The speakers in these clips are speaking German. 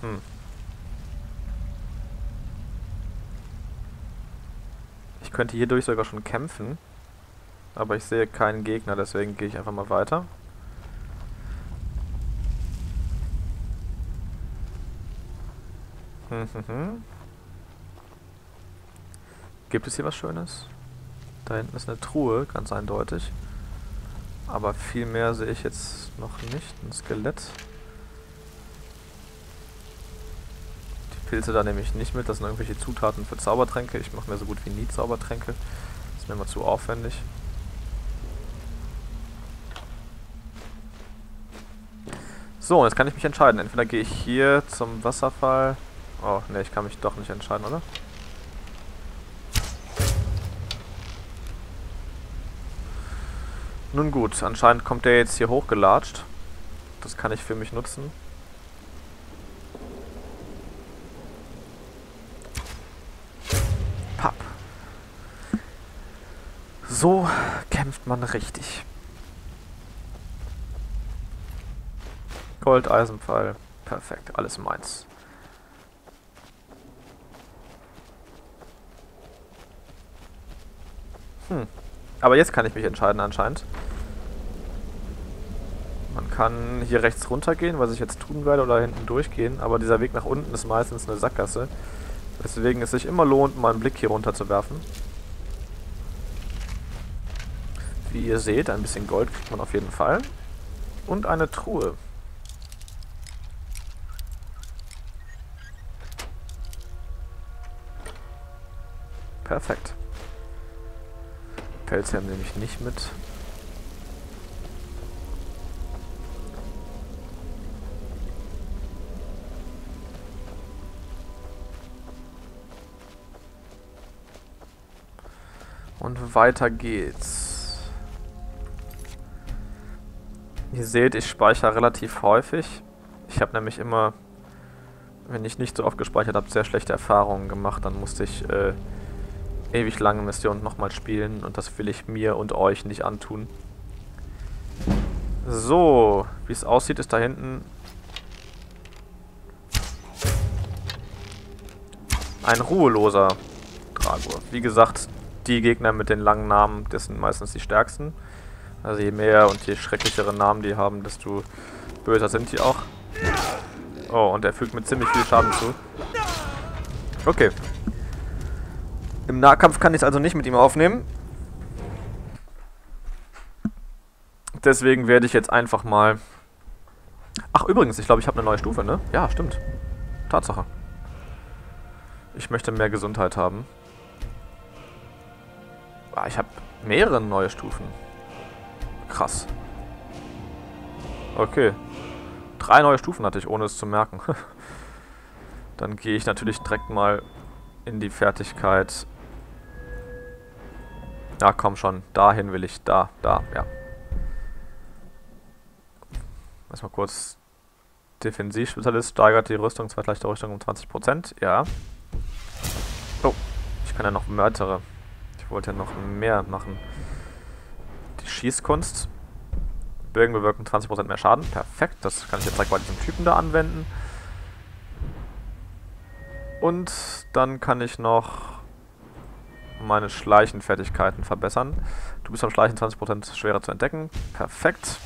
Hm. Ich könnte hierdurch sogar schon kämpfen. Aber ich sehe keinen Gegner, deswegen gehe ich einfach mal weiter. Hm, hm, hm. Gibt es hier was Schönes? Da hinten ist eine Truhe, ganz eindeutig. Aber viel mehr sehe ich jetzt noch nicht. Ein Skelett. Pilze da nehme ich nicht mit. Das sind irgendwelche Zutaten für Zaubertränke. Ich mache mir so gut wie nie Zaubertränke. Das ist mir immer zu aufwendig. So, jetzt kann ich mich entscheiden. Entweder gehe ich hier zum Wasserfall. Oh, ne, ich kann mich doch nicht entscheiden, oder? Nun gut, anscheinend kommt der jetzt hier hochgelatscht. Das kann ich für mich nutzen. So kämpft man richtig. Gold, Eisenpfeil. Perfekt, alles meins. Hm. Aber jetzt kann ich mich entscheiden anscheinend. Man kann hier rechts runtergehen, was ich jetzt tun werde, oder hinten durchgehen, aber dieser Weg nach unten ist meistens eine Sackgasse. Deswegen es sich immer lohnt, mal einen Blick hier runter zu werfen. Wie ihr seht, ein bisschen Gold kriegt man auf jeden Fall. Und eine Truhe. Perfekt. Pelzhelm nehme ich nicht mit. Und weiter geht's. Ihr seht, ich speichere relativ häufig. Ich habe nämlich immer, wenn ich nicht so oft gespeichert habe, sehr schlechte Erfahrungen gemacht. Dann musste ich äh, ewig lange Mission nochmal spielen und das will ich mir und euch nicht antun. So, wie es aussieht, ist da hinten ein ruheloser Dragor. Wie gesagt, die Gegner mit den langen Namen, das sind meistens die stärksten. Also je mehr und je schrecklichere Namen die haben, desto böser sind die auch. Oh, und er fügt mir ziemlich viel Schaden zu. Okay, im Nahkampf kann ich es also nicht mit ihm aufnehmen. Deswegen werde ich jetzt einfach mal... Ach, übrigens, ich glaube, ich habe eine neue Stufe, ne? Ja, stimmt. Tatsache. Ich möchte mehr Gesundheit haben. Ah, ich habe mehrere neue Stufen. Krass. Okay. Drei neue Stufen hatte ich, ohne es zu merken. Dann gehe ich natürlich direkt mal in die Fertigkeit ja, komm schon. Dahin will ich. Da, da, ja. Erstmal kurz. Defensivspezialist steigert die Rüstung, zweitleichte Rüstung um 20%. Ja. Oh, ich kann ja noch weitere. Ich wollte ja noch mehr machen. Schießkunst. Bögen bewirken 20% mehr Schaden. Perfekt, das kann ich jetzt direkt bei diesem Typen da anwenden. Und dann kann ich noch meine Schleichenfertigkeiten verbessern. Du bist beim Schleichen 20% schwerer zu entdecken. Perfekt.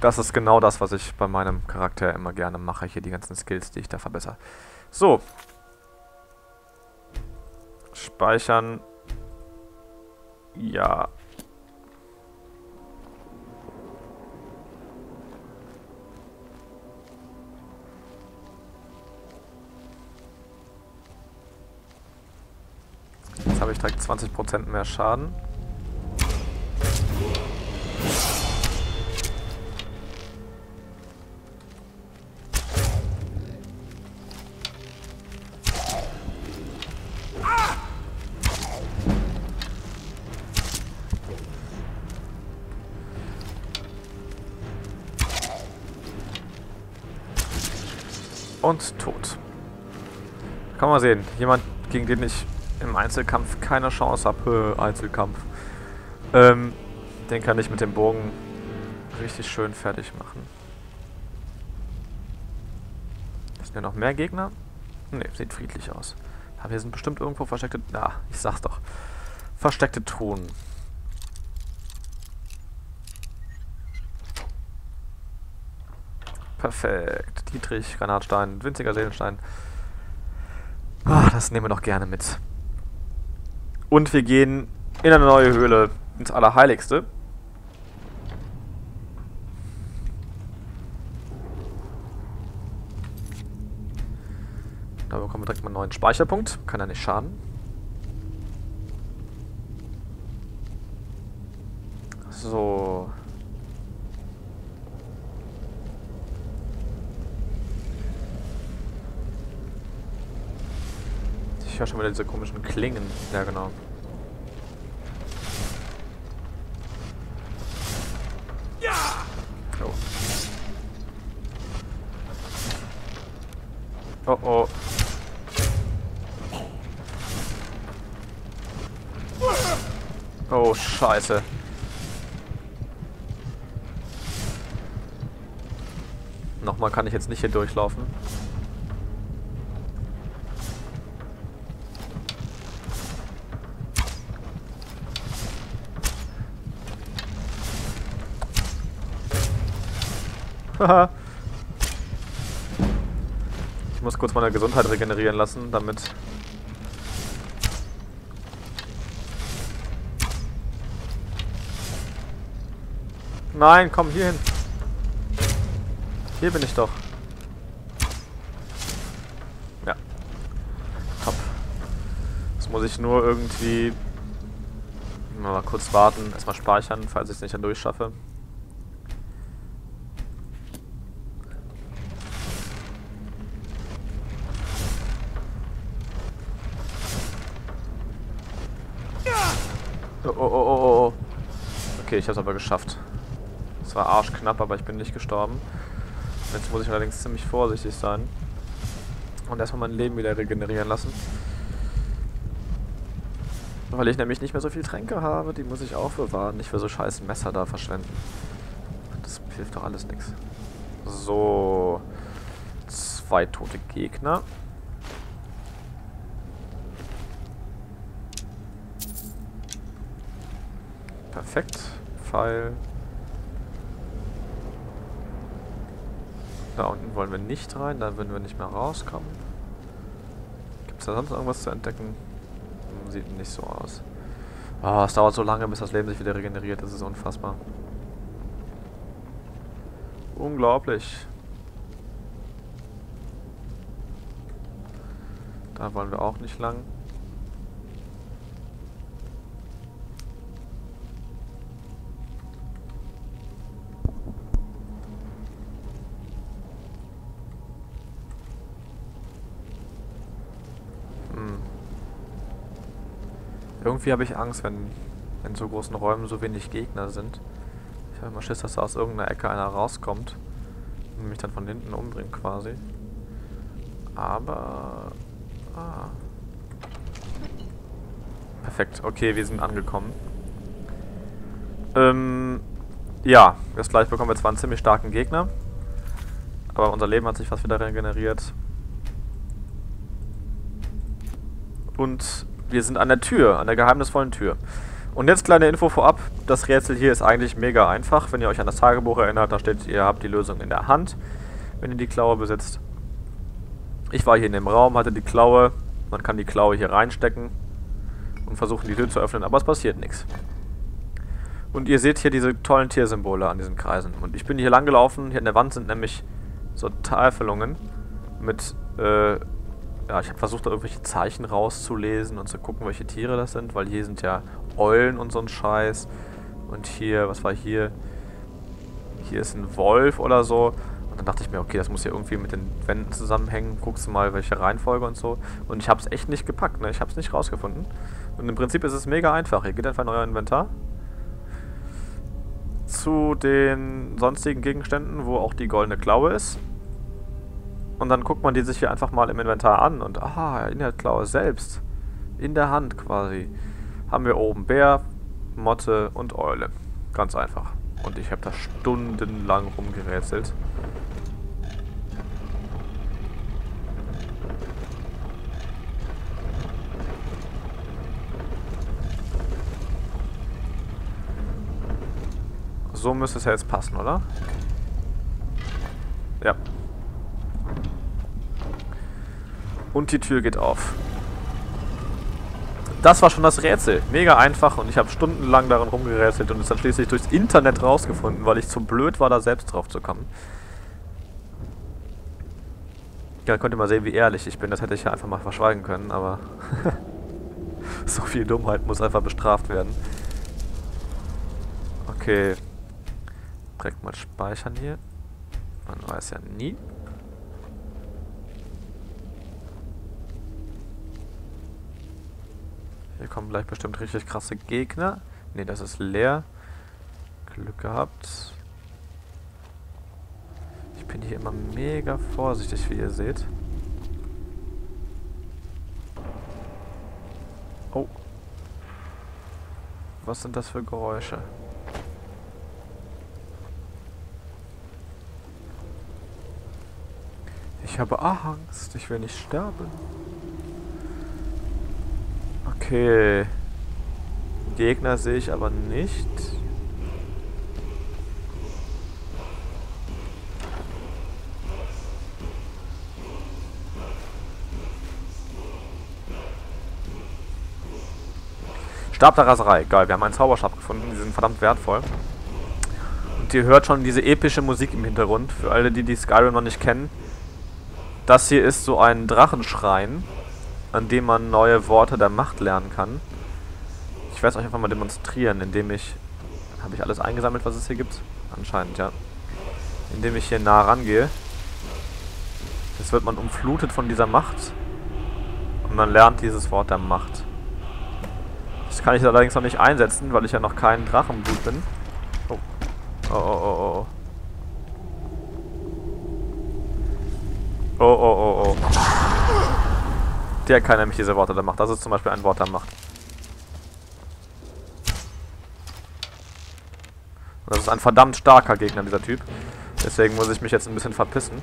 Das ist genau das, was ich bei meinem Charakter immer gerne mache. Hier die ganzen Skills, die ich da verbessere. So. Speichern. Ja. Habe ich direkt 20% mehr Schaden. Und tot. Kann man sehen. Jemand, gegen den ich im Einzelkampf keine Chance habe. Einzelkampf. Ähm, den kann ich mit dem Bogen richtig schön fertig machen. Sind ja noch mehr Gegner? Ne, sieht friedlich aus. Aber hier sind bestimmt irgendwo versteckte... Ja, ich sag's doch. Versteckte Truhen. Perfekt. Dietrich, Granatstein, winziger Seelenstein. Ah, das nehmen wir doch gerne mit. Und wir gehen in eine neue Höhle, ins Allerheiligste. Da bekommen wir direkt mal einen neuen Speicherpunkt. Kann ja nicht schaden. So. Höre schon wieder diese komischen Klingen. Ja, genau. Oh. Oh oh. Oh, scheiße. Nochmal kann ich jetzt nicht hier durchlaufen. Haha. ich muss kurz meine Gesundheit regenerieren lassen, damit Nein, komm hier hin. Hier bin ich doch. Ja. Top. Jetzt muss ich nur irgendwie... Mal kurz warten, erstmal speichern, falls ich es nicht dann durchschaffe. Ich hab's aber geschafft. Es war arschknapp, aber ich bin nicht gestorben. Jetzt muss ich allerdings ziemlich vorsichtig sein. Und erstmal mein Leben wieder regenerieren lassen. Weil ich nämlich nicht mehr so viel Tränke habe, die muss ich aufbewahren. Nicht für so scheiß Messer da verschwenden. Das hilft doch alles nichts. So. Zwei tote Gegner. Perfekt. Pfeil. Da unten wollen wir nicht rein, da würden wir nicht mehr rauskommen. Gibt es da sonst irgendwas zu entdecken? Sieht nicht so aus. Oh, es dauert so lange, bis das Leben sich wieder regeneriert. Das ist unfassbar. Unglaublich. Da wollen wir auch nicht lang. Irgendwie habe ich Angst, wenn in so großen Räumen so wenig Gegner sind. Ich habe immer Schiss, dass da aus irgendeiner Ecke einer rauskommt und mich dann von hinten umbringt quasi. Aber... Ah. Perfekt, okay, wir sind angekommen. Ähm, ja, jetzt gleich bekommen wir zwar einen ziemlich starken Gegner, aber unser Leben hat sich fast wieder regeneriert. Und wir sind an der Tür, an der geheimnisvollen Tür. Und jetzt kleine Info vorab. Das Rätsel hier ist eigentlich mega einfach. Wenn ihr euch an das Tagebuch erinnert, da steht, ihr habt die Lösung in der Hand, wenn ihr die Klaue besitzt. Ich war hier in dem Raum, hatte die Klaue. Man kann die Klaue hier reinstecken und versuchen die Tür zu öffnen, aber es passiert nichts. Und ihr seht hier diese tollen Tiersymbole an diesen Kreisen. Und ich bin hier lang gelaufen. Hier an der Wand sind nämlich so Tafelungen mit äh, ja, ich habe versucht, da irgendwelche Zeichen rauszulesen und zu gucken, welche Tiere das sind, weil hier sind ja Eulen und so ein Scheiß. Und hier, was war hier? Hier ist ein Wolf oder so. Und dann dachte ich mir, okay, das muss ja irgendwie mit den Wänden zusammenhängen. Guckst du mal, welche Reihenfolge und so. Und ich habe es echt nicht gepackt, ne? Ich habe es nicht rausgefunden. Und im Prinzip ist es mega einfach. Ihr geht einfach in euer Inventar. Zu den sonstigen Gegenständen, wo auch die goldene Klaue ist. Und dann guckt man die sich hier einfach mal im Inventar an und aha, Inhaltsklaue selbst. In der Hand quasi. Haben wir oben Bär, Motte und Eule. Ganz einfach. Und ich habe da stundenlang rumgerätselt. So müsste es ja jetzt passen, oder? Und die Tür geht auf. Das war schon das Rätsel. Mega einfach und ich habe stundenlang daran rumgerätselt und es dann schließlich durchs Internet rausgefunden, weil ich zu blöd war, da selbst drauf zu kommen. Ja, könnt ihr mal sehen, wie ehrlich ich bin. Das hätte ich ja einfach mal verschweigen können, aber so viel Dummheit muss einfach bestraft werden. Okay. Direkt mal speichern hier. Man weiß ja nie. Hier kommen gleich bestimmt richtig krasse Gegner. Ne, das ist leer. Glück gehabt. Ich bin hier immer mega vorsichtig, wie ihr seht. Oh. Was sind das für Geräusche? Ich habe Angst, ich will nicht sterben. Okay. Gegner sehe ich aber nicht. Stab der Raserei. Geil, wir haben einen Zauberstab gefunden. Die sind verdammt wertvoll. Und ihr hört schon diese epische Musik im Hintergrund. Für alle, die die Skyrim noch nicht kennen. Das hier ist so ein Drachenschrein, an dem man neue Worte der Macht lernen kann. Ich werde es euch einfach mal demonstrieren, indem ich... Habe ich alles eingesammelt, was es hier gibt? Anscheinend, ja. Indem ich hier nah rangehe. Jetzt wird man umflutet von dieser Macht. Und man lernt dieses Wort der Macht. Das kann ich allerdings noch nicht einsetzen, weil ich ja noch kein Drachenblut bin. Oh. Oh, oh, oh, oh. Oh, oh, oh, oh. Der kann nämlich diese Worte der Macht. Das ist zum Beispiel ein Wort der Macht. das ist ein verdammt starker Gegner, dieser Typ. Deswegen muss ich mich jetzt ein bisschen verpissen.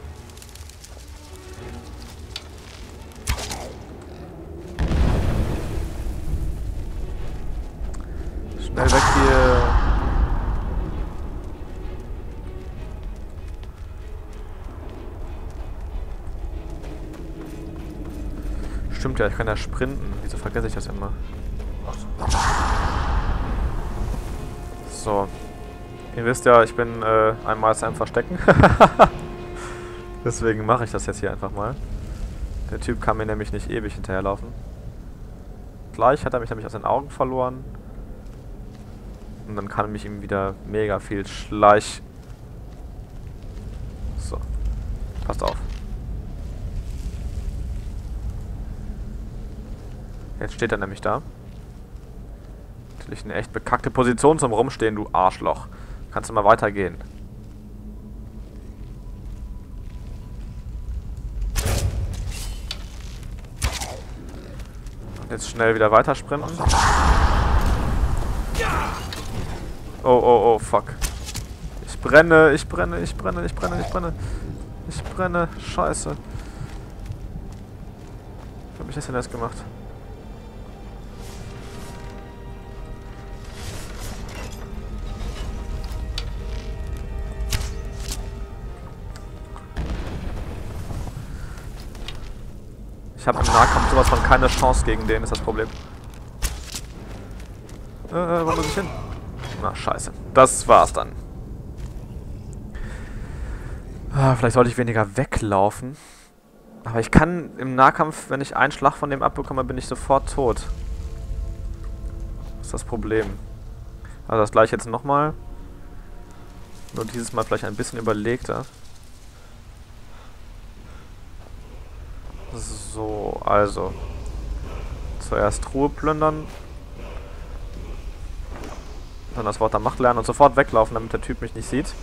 Stimmt ja, ich kann ja sprinten. Wieso vergesse ich das immer? So. Ihr wisst ja, ich bin äh, ein Meister im Verstecken. Deswegen mache ich das jetzt hier einfach mal. Der Typ kann mir nämlich nicht ewig hinterherlaufen. Gleich hat er mich nämlich aus den Augen verloren. Und dann kann mich ihm wieder mega viel Schleich... So. Passt auf. Jetzt steht er nämlich da. Natürlich eine echt bekackte Position zum Rumstehen, du Arschloch. Kannst du mal weitergehen. Und jetzt schnell wieder weitersprinten. Oh, oh, oh, fuck. Ich brenne, ich brenne, ich brenne, ich brenne, ich brenne. Ich brenne. Scheiße. Was hab ich das denn erst gemacht? Ich habe im Nahkampf sowas von keine Chance gegen den, ist das Problem. Äh, wo muss ich hin? Na, scheiße. Das war's dann. Ah, vielleicht sollte ich weniger weglaufen. Aber ich kann im Nahkampf, wenn ich einen Schlag von dem abbekomme, bin ich sofort tot. Das ist das Problem. Also das gleiche jetzt nochmal. Nur dieses Mal vielleicht ein bisschen überlegter. So, also. Zuerst Truhe plündern. Dann das Wort der Macht lernen und sofort weglaufen, damit der Typ mich nicht sieht.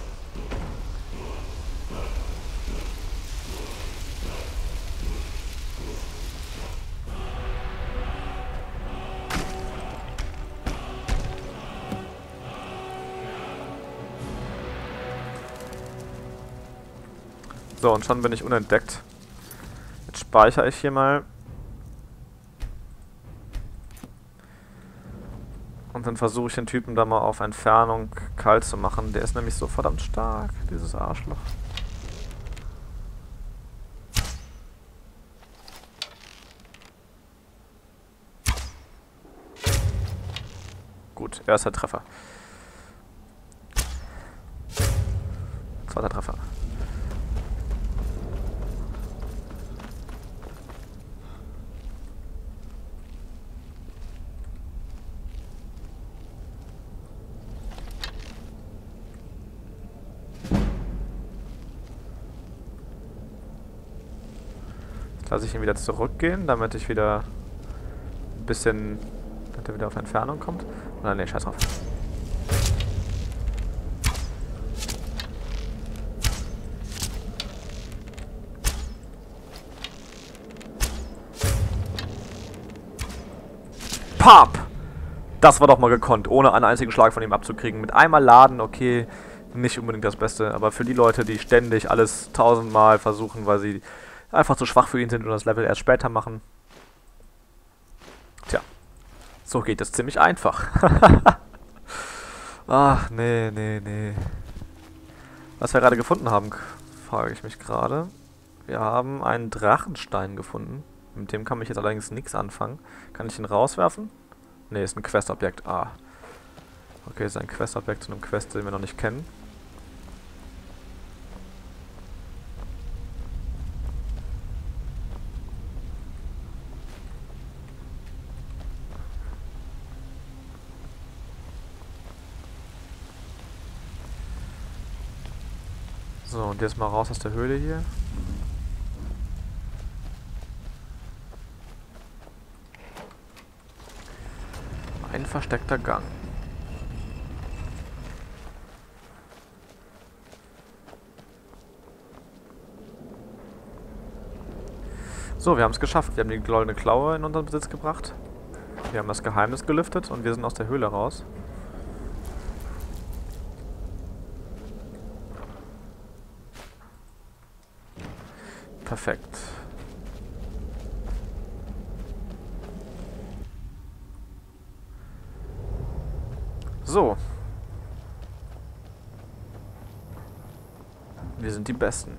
So, und schon bin ich unentdeckt speichere ich hier mal. Und dann versuche ich den Typen da mal auf Entfernung kalt zu machen. Der ist nämlich so verdammt stark, dieses Arschloch. Gut, erster Treffer. Zweiter Treffer. Lasse ich ihn wieder zurückgehen, damit ich wieder ein bisschen, damit er wieder auf Entfernung kommt. Nein, nee, scheiß drauf. Pop! Das war doch mal gekonnt, ohne einen einzigen Schlag von ihm abzukriegen. Mit einmal laden, okay, nicht unbedingt das Beste, aber für die Leute, die ständig alles tausendmal versuchen, weil sie einfach zu schwach für ihn sind und das Level erst später machen. Tja, so geht es ziemlich einfach. Ach, nee, nee, nee. Was wir gerade gefunden haben, frage ich mich gerade. Wir haben einen Drachenstein gefunden. Mit dem kann ich jetzt allerdings nichts anfangen. Kann ich ihn rauswerfen? Ne, ist ein Questobjekt. Ah. Okay, ist ein Questobjekt zu einem Quest, den wir noch nicht kennen. So, und jetzt mal raus aus der Höhle hier. Ein versteckter Gang. So, wir haben es geschafft. Wir haben die goldene Klaue in unseren Besitz gebracht. Wir haben das Geheimnis gelüftet und wir sind aus der Höhle raus. Perfekt. So. Wir sind die Besten.